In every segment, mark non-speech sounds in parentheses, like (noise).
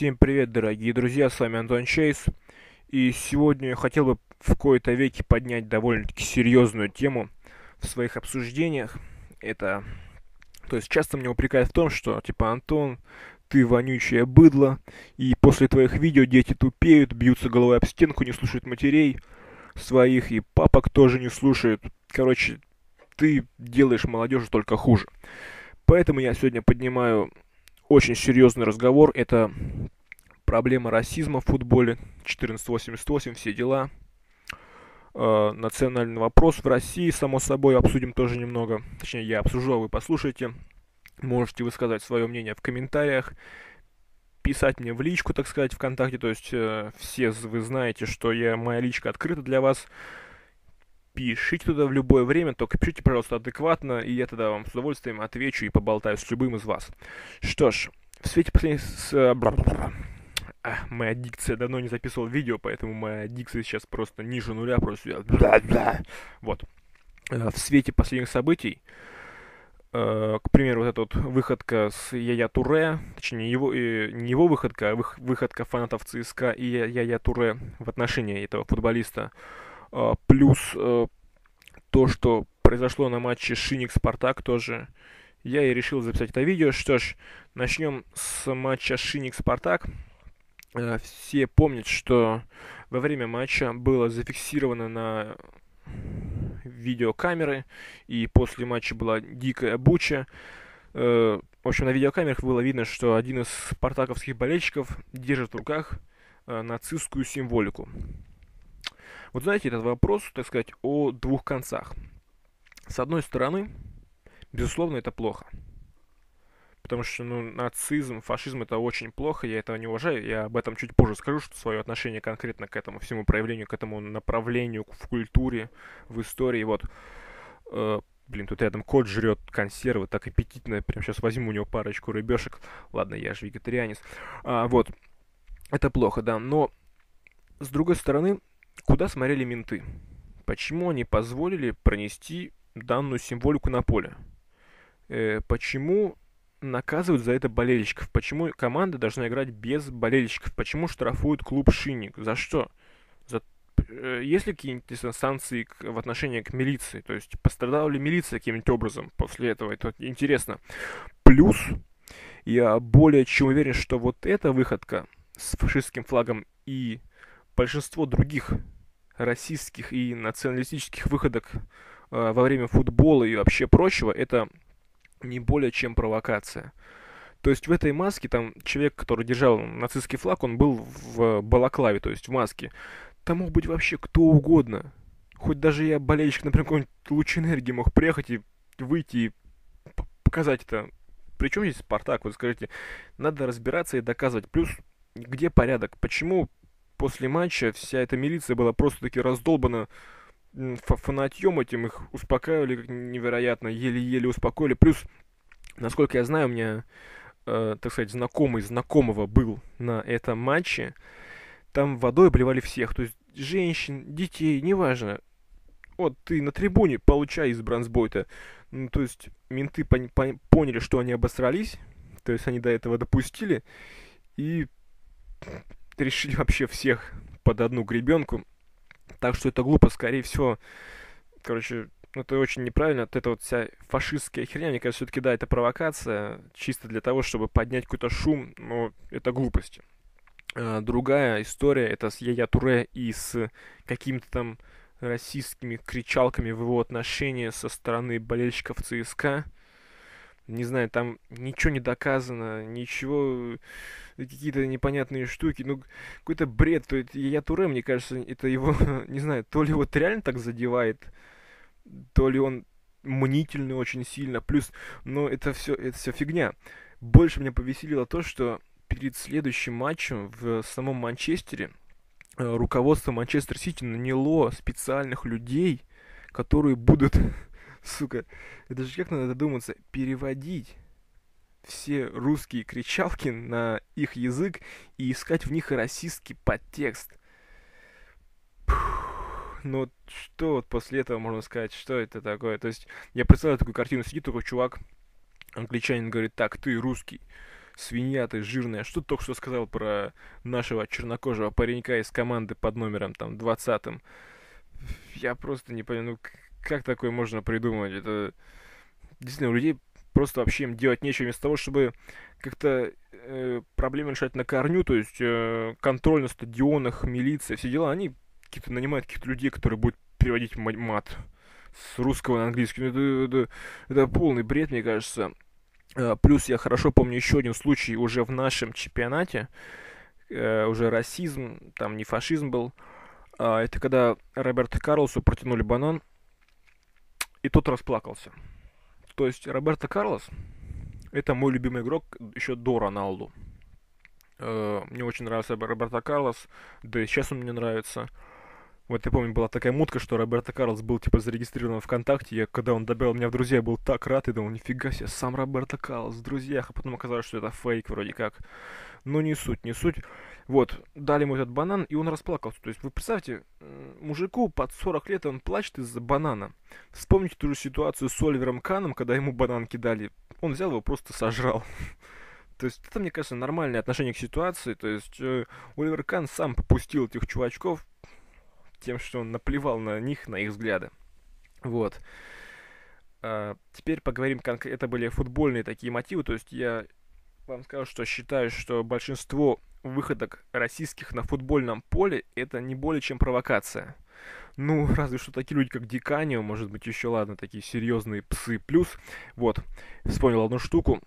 Всем привет, дорогие друзья, с вами Антон Чейз. И сегодня я хотел бы в кои-то веки поднять довольно-таки серьезную тему в своих обсуждениях. Это... То есть часто меня упрекают в том, что, типа, Антон, ты вонючее быдло, и после твоих видео дети тупеют, бьются головой об стенку, не слушают матерей своих, и папок тоже не слушают. Короче, ты делаешь молодежи только хуже. Поэтому я сегодня поднимаю очень серьезный разговор. Это проблема расизма в футболе, 1488, все дела. Э, национальный вопрос в России, само собой, обсудим тоже немного. Точнее, я обсужу, а вы послушайте. Можете высказать свое мнение в комментариях, писать мне в личку, так сказать, ВКонтакте. То есть э, все вы знаете, что я, моя личка открыта для вас. Пишите туда в любое время, только пишите, пожалуйста, адекватно, и я тогда вам с удовольствием отвечу и поболтаю с любым из вас. Что ж, в свете последних... Э, а, моя дикция давно не записывал видео, поэтому моя дикция сейчас просто ниже нуля, просто... (laughs) Вот. Э, в свете последних событий, э, к примеру, вот эта вот выходка с Яя Туре, точнее, его, не его выходка, а выходка фанатов ЦСКА и Яя Туре в отношении этого футболиста, плюс э, то, что произошло на матче Шиник-Спартак тоже, я и решил записать это видео. Что ж, начнем с матча Шиник-Спартак. Э, все помнят, что во время матча было зафиксировано на видеокамеры, и после матча была дикая буча. Э, в общем, на видеокамерах было видно, что один из спартаковских болельщиков держит в руках нацистскую символику. Вот знаете, этот вопрос, так сказать, о двух концах. С одной стороны, безусловно, это плохо. Потому что, ну, нацизм, фашизм это очень плохо, я этого не уважаю. Я об этом чуть позже скажу, что свое отношение конкретно к этому всему проявлению, к этому направлению в культуре, в истории. Вот, э, блин, тут рядом кот жрет консервы, так аппетитно. Прям сейчас возьму у него парочку рыбешек. Ладно, я же вегетарианец. А, вот, это плохо, да. Но, с другой стороны, Куда смотрели менты? Почему они позволили пронести данную символику на поле? Э, почему наказывают за это болельщиков? Почему команда должна играть без болельщиков? Почему штрафуют клуб Шинник? За что? За... Э, есть ли какие-нибудь санкции в отношении к милиции? То есть пострадала ли милиция каким-нибудь образом после этого? Это интересно. Плюс я более чем уверен, что вот эта выходка с фашистским флагом и большинство других российских и националистических выходок э, во время футбола и вообще прочего, это не более чем провокация. То есть в этой маске там человек, который держал нацистский флаг, он был в балаклаве, то есть в маске. Там мог быть вообще кто угодно. Хоть даже я, болельщик, например, какой-нибудь луч энергии мог приехать и выйти и показать это. Причем здесь Спартак? Вот скажите, надо разбираться и доказывать. Плюс, где порядок? Почему после матча вся эта милиция была просто-таки раздолбана фанатьем этим, их успокаивали невероятно, еле-еле успокоили. Плюс, насколько я знаю, у меня, э, так сказать, знакомый знакомого был на этом матче. Там водой обливали всех, то есть женщин, детей, неважно. Вот ты на трибуне получай из бронзбойта. Ну, то есть менты пон пон поняли, что они обосрались, то есть они до этого допустили, и решили вообще всех под одну гребенку. Так что это глупо, скорее всего. Короче, ну, это очень неправильно. Вот эта вот вся фашистская херня, мне кажется, все-таки, да, это провокация, чисто для того, чтобы поднять какой-то шум, но это глупость. А, другая история, это с Яя Туре и с какими-то там расистскими кричалками в его отношении со стороны болельщиков ЦСКА не знаю, там ничего не доказано, ничего, какие-то непонятные штуки, ну, какой-то бред, то есть я Туре, мне кажется, это его, (laughs) не знаю, то ли вот реально так задевает, то ли он мнительный очень сильно, плюс, но это все, это все фигня. Больше меня повеселило то, что перед следующим матчем в самом Манчестере э, руководство Манчестер Сити наняло специальных людей, которые будут (laughs) сука, это же как надо додуматься, переводить все русские кричалки на их язык и искать в них расистский подтекст. ну что вот после этого можно сказать, что это такое? То есть я представляю такую картину, сидит такой чувак, англичанин говорит, так, ты русский, свинья ты жирная. Что ты только что сказал про нашего чернокожего паренька из команды под номером там 20 -м? Я просто не понимаю, ну как такое можно придумать? Это действительно у людей просто вообще им делать нечего вместо того, чтобы как-то э, проблемы решать на корню, то есть э, контроль на стадионах, милиция, все дела, они какие-то нанимают каких-то людей, которые будут переводить мат с русского на английский. Ну, это, это, это полный бред, мне кажется. А, плюс я хорошо помню еще один случай уже в нашем чемпионате, э, уже расизм, там не фашизм был. А, это когда Роберто Карлосу протянули банан, и тот расплакался. То есть Роберто Карлос, это мой любимый игрок еще до Роналду. Э, мне очень нравился Роберто Карлос, да и сейчас он мне нравится. Вот я помню, была такая мутка, что Роберто Карлос был типа зарегистрирован ВКонтакте. Я, когда он добавил меня в друзья, я был так рад и думал, нифига себе, сам Роберто Карлос в друзьях. А потом оказалось, что это фейк вроде как. Но не суть, не суть. Вот, дали ему этот банан, и он расплакался. То есть, вы представьте, мужику под 40 лет он плачет из-за банана. Вспомните ту же ситуацию с Оливером Каном, когда ему банан кидали. Он взял его, просто сожрал. (laughs) То есть это, мне кажется, нормальное отношение к ситуации. То есть э, Оливер Кан сам попустил этих чувачков, тем, что он наплевал на них, на их взгляды. Вот. А, теперь поговорим, как это были футбольные такие мотивы. То есть я вам скажу, что считаю, что большинство выходок российских на футбольном поле это не более чем провокация. Ну, разве что такие люди, как Диканио, может быть, еще, ладно, такие серьезные псы. Плюс, вот, вспомнил одну штуку.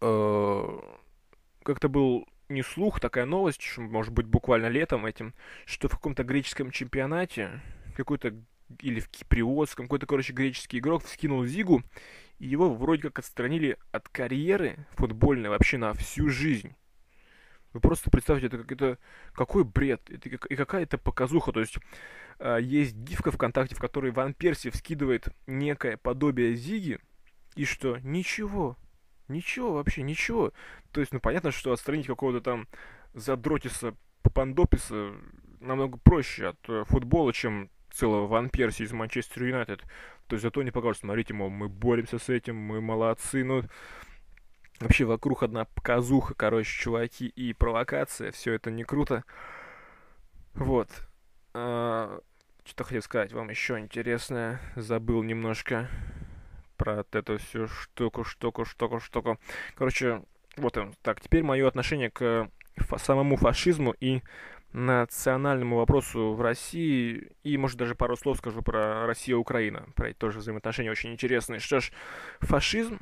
Э, как-то был не слух, такая новость, может быть, буквально летом этим, что в каком-то греческом чемпионате какой-то или в киприотском, какой-то, короче, греческий игрок вскинул Зигу, и его вроде как отстранили от карьеры футбольной вообще на всю жизнь. Вы просто представьте, это как это какой бред, это, и какая это показуха. То есть э, есть гифка ВКонтакте, в которой Ван Перси вскидывает некое подобие Зиги, и что? Ничего. Ничего вообще, ничего. То есть, ну понятно, что отстранить какого-то там задротиса Пандописа намного проще от э, футбола, чем целого Ван Перси из Манчестер Юнайтед. То есть зато не покажут, смотрите, мол, мы боремся с этим, мы молодцы, ну... Вообще вокруг одна показуха, короче, чуваки, и провокация, все это не круто. Вот. А, что хотел сказать вам еще интересное, забыл немножко про эту всю штуку, штуку, штуку, штуку. Короче, вот он. Так, теперь мое отношение к фа самому фашизму и национальному вопросу в России. И, может, даже пару слов скажу про Украину. Про эти тоже взаимоотношения очень интересные. Что ж, фашизм...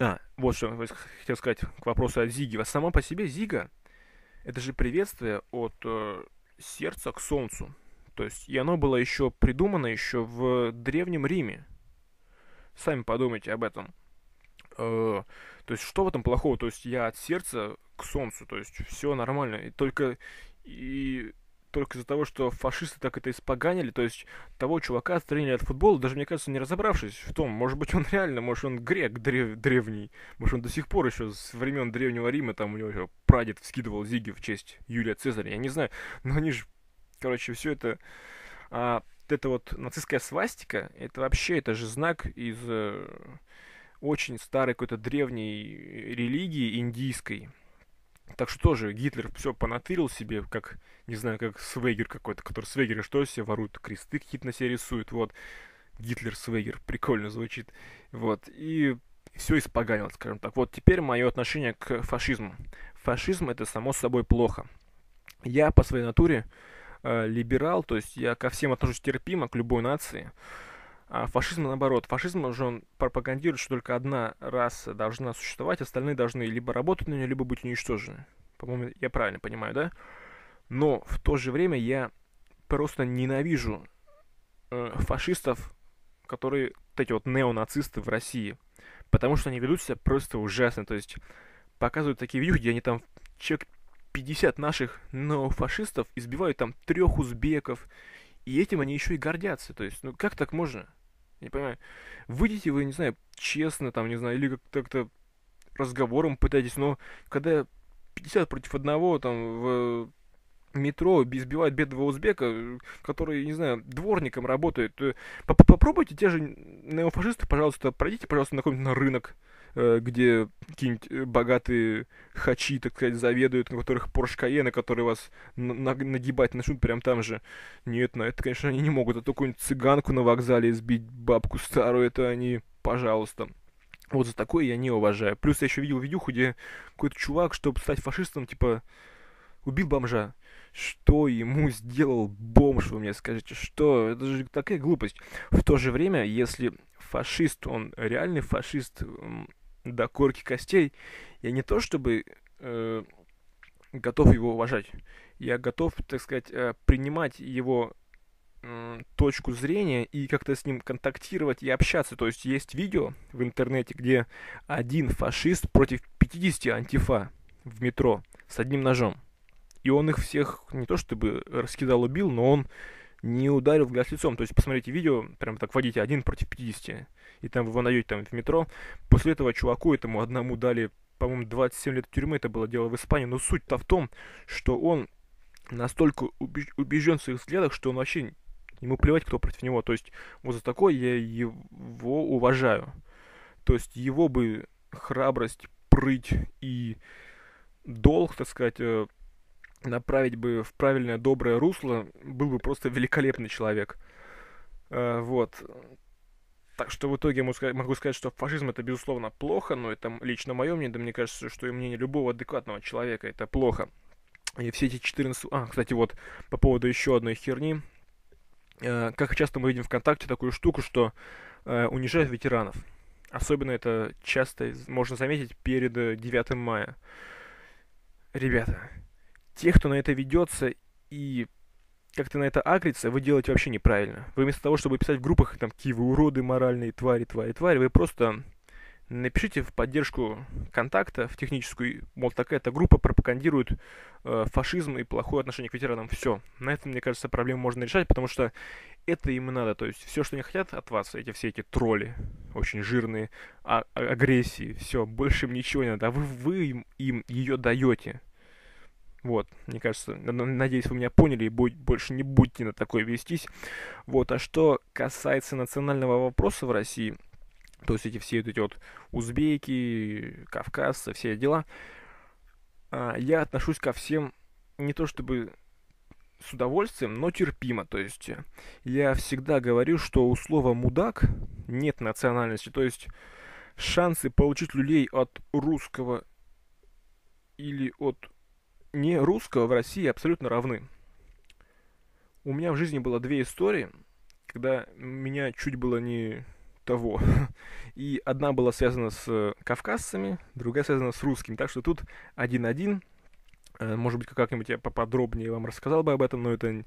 А, вот что хотел сказать к вопросу о Зиге. Сама по себе Зига — это же приветствие от э, сердца к солнцу. То есть, и оно было еще придумано еще в Древнем Риме. Сами подумайте об этом. Э, то есть, что в этом плохого? То есть, я от сердца к солнцу, то есть, все нормально. И только, и только из-за того, что фашисты так это испоганили, то есть того чувака отстранили от футбола, даже, мне кажется, не разобравшись в том, может быть, он реально, может, он грек древ древний, может, он до сих пор еще с времен Древнего Рима, там у него еще прадед вскидывал зиги в честь Юлия Цезаря, я не знаю, но они же, короче, все это а, эта вот нацистская свастика, это вообще, это же знак из э, очень старой какой-то древней религии индийской. Так что тоже Гитлер все понатырил себе, как, не знаю, как Свегер какой-то, который Свегер что себе ворует, кресты какие-то на себе рисует, вот. Гитлер Свегер, (laughs) прикольно звучит. Вот, и все испоганил, скажем так. Вот теперь мое отношение к фашизму. Фашизм это само собой плохо. Я по своей натуре э, либерал, то есть я ко всем отношусь терпимо, к любой нации. А фашизм наоборот. Фашизм уже он пропагандирует, что только одна раса должна существовать, остальные должны либо работать на нее, либо быть уничтожены. По-моему, я правильно понимаю, да? Но в то же время я просто ненавижу э, фашистов, которые вот эти вот неонацисты в России. Потому что они ведут себя просто ужасно. То есть показывают такие видео, где они там человек 50 наших неофашистов избивают там трех узбеков, и этим они еще и гордятся. То есть, ну как так можно? Я не понимаю. Выйдите вы, не знаю, честно там, не знаю, или как-то разговором пытаетесь, но когда 50 против одного там в метро избивают бедного узбека, который, не знаю, дворником работает, попробуйте те же неофашисты, пожалуйста, пройдите, пожалуйста, на какой-нибудь на рынок, где какие-нибудь э, богатые хачи, так сказать, заведуют, на которых Porsche Cayenne, которые вас на нагибать начнут прям там же. Нет, на это, конечно, они не могут. А то какую-нибудь цыганку на вокзале избить, бабку старую, это они, пожалуйста. Вот за такое я не уважаю. Плюс я еще видел видюху, где какой-то чувак, чтобы стать фашистом, типа, убил бомжа. Что ему сделал бомж, вы мне скажете? Что? Это же такая глупость. В то же время, если фашист, он реальный фашист до корки костей, я не то чтобы э, готов его уважать, я готов, так сказать, э, принимать его э, точку зрения и как-то с ним контактировать и общаться. То есть есть видео в интернете, где один фашист против 50 антифа в метро с одним ножом. И он их всех не то чтобы раскидал, убил, но он не ударил в глаз лицом. То есть посмотрите видео, прям так вводите один против 50, и там вы найдете там в метро. После этого чуваку этому одному дали, по-моему, 27 лет тюрьмы, это было дело в Испании. Но суть-то в том, что он настолько убежден в своих взглядах, что он вообще ему плевать, кто против него. То есть вот за такое я его уважаю. То есть его бы храбрость, прыть и долг, так сказать, э, направить бы в правильное, доброе русло, был бы просто великолепный человек. Э, вот. Так что в итоге могу сказать, что фашизм это безусловно плохо, но это лично мое мнение, да мне кажется, что и мнение любого адекватного человека это плохо. И все эти 14... А, кстати, вот по поводу еще одной херни. Э, как часто мы видим ВКонтакте такую штуку, что э, унижают ветеранов. Особенно это часто можно заметить перед 9 мая. Ребята, тех, кто на это ведется и как-то на это агрится, вы делаете вообще неправильно. Вы вместо того, чтобы писать в группах, там, какие вы уроды моральные, твари, твари, твари, вы просто напишите в поддержку контакта, в техническую, мол, такая-то группа пропагандирует э, фашизм и плохое отношение к ветеранам. Все. На этом, мне кажется, проблему можно решать, потому что это им надо. То есть все, что они хотят от вас, эти все эти тролли, очень жирные, а, а агрессии, все, больше им ничего не надо. А вы, вы им, им ее даете. Вот, мне кажется, надеюсь, вы меня поняли и больше не будете на такое вестись. Вот, а что касается национального вопроса в России, то есть эти все вот эти вот узбеки, кавказцы, все дела, а, я отношусь ко всем не то чтобы с удовольствием, но терпимо. То есть я всегда говорю, что у слова «мудак» нет национальности. То есть шансы получить люлей от русского или от не русского в России абсолютно равны. У меня в жизни было две истории, когда меня чуть было не того. (laughs) И одна была связана с кавказцами, другая связана с русским. Так что тут один-один. Э, может быть, как-нибудь я поподробнее вам рассказал бы об этом, но это...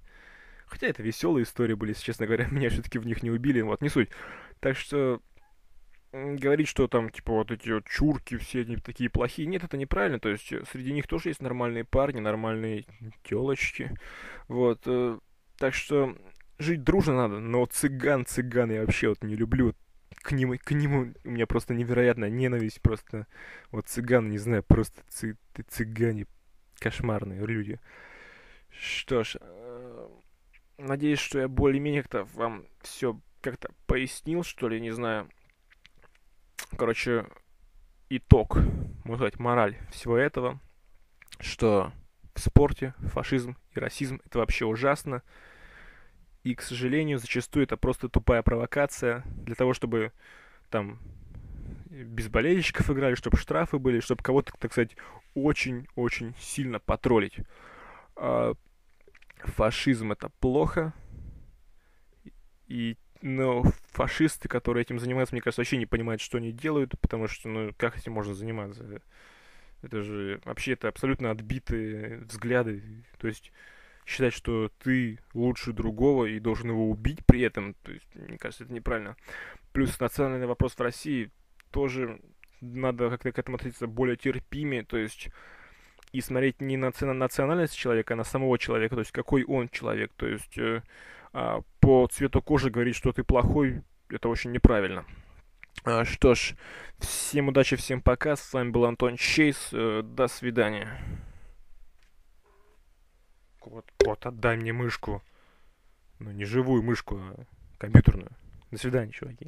Хотя это веселые истории были, если честно говоря. (laughs) Меня все-таки в них не убили, вот, не суть. Так что говорить, что там, типа, вот эти вот чурки все они такие плохие. Нет, это неправильно. То есть э, среди них тоже есть нормальные парни, нормальные телочки. Вот. Э, так что жить дружно надо. Но цыган, цыган я вообще вот не люблю. К нему, к нему у меня просто невероятная ненависть. Просто вот цыган, не знаю, просто цы, цыгане кошмарные люди. Что ж, э, надеюсь, что я более-менее как-то вам все как-то пояснил, что ли, не знаю. Короче, итог, можно сказать, мораль всего этого, что в спорте фашизм и расизм это вообще ужасно. И, к сожалению, зачастую это просто тупая провокация для того, чтобы там без болельщиков играли, чтобы штрафы были, чтобы кого-то, так сказать, очень-очень сильно потроллить. А, фашизм это плохо. И но фашисты, которые этим занимаются, мне кажется, вообще не понимают, что они делают, потому что, ну, как этим можно заниматься? Это же вообще это абсолютно отбитые взгляды. То есть считать, что ты лучше другого и должен его убить при этом, то есть, мне кажется, это неправильно. Плюс национальный вопрос в России тоже надо как-то к этому относиться более терпимее, то есть и смотреть не на национальность человека, а на самого человека, то есть какой он человек, то есть э, по цвету кожи говорить, что ты плохой, это очень неправильно. А, что ж, всем удачи, всем пока. С вами был Антон Чейз. Э, до свидания. Кот, кот, отдай мне мышку. Ну, не живую мышку, а компьютерную. До свидания, чуваки.